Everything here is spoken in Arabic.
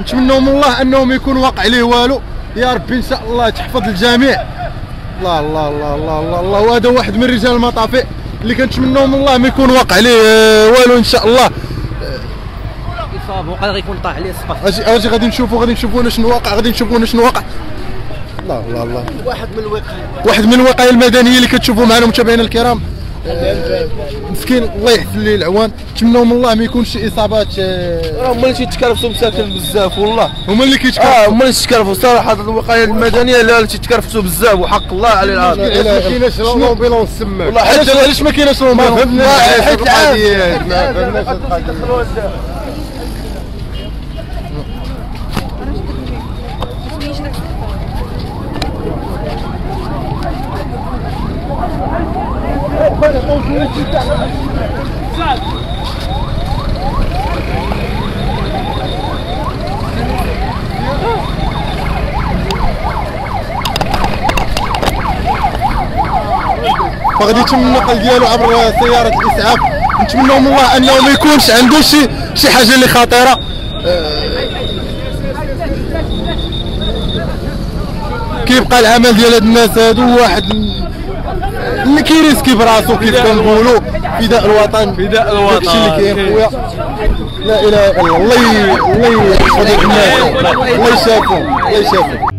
نتمنوا من الله انهم يكون واقع ليه والو. يا ربي ان شاء الله تحفظ الجميع. الله الله الله الله الله, الله. وهذا واحد من رجال المطافئ اللي كنتمنوا من الله ما يكون واقع ليه آه، والو إن شاء الله. اصابه وقال غيكون طاح عليه السقف أجي أجي غادي نشوفوا غادي نشوفوا شنو واقع غادي نشوفوا شنو واقع. الله الله الله واحد من الوقايه واحد من الوقايه المدنيه اللي كتشوفوا معنا متابعينا الكرام. مسكين الله يحسن ليه العوان نتمنوا من الله ما يكونش شي اصابات آه، راه هما اللي تيتكرفسوا مساكن بزاف والله هما اللي آه كيتكلموا هما اللي تيتكرفسوا صراحة الوقايه المدنيه لا تيتكرفسوا بزاف وحق الله على إله إلا الله. لومبيلونس سماك والله علاش حيت علاش ما كايناش ما رومبيلونس فهمناش حيت القضية ما فهمناش القضية فغادي يتم النقل ديالو عبر سيارة الإسعاف. نتمنوا من الله انه ما يكونش عنده شي شي حاجة اللي خطيرة. آه، كيبقى العمل ديال هاد الناس هادو واحد اللي كيريسكي براسو كيف كنقولوا فداء الوطن فداء الوطن. داكشي اللي كاين خويا لا اله الا الله الله ي- الله يحفظ الناس الله يشافهم الله يشافهم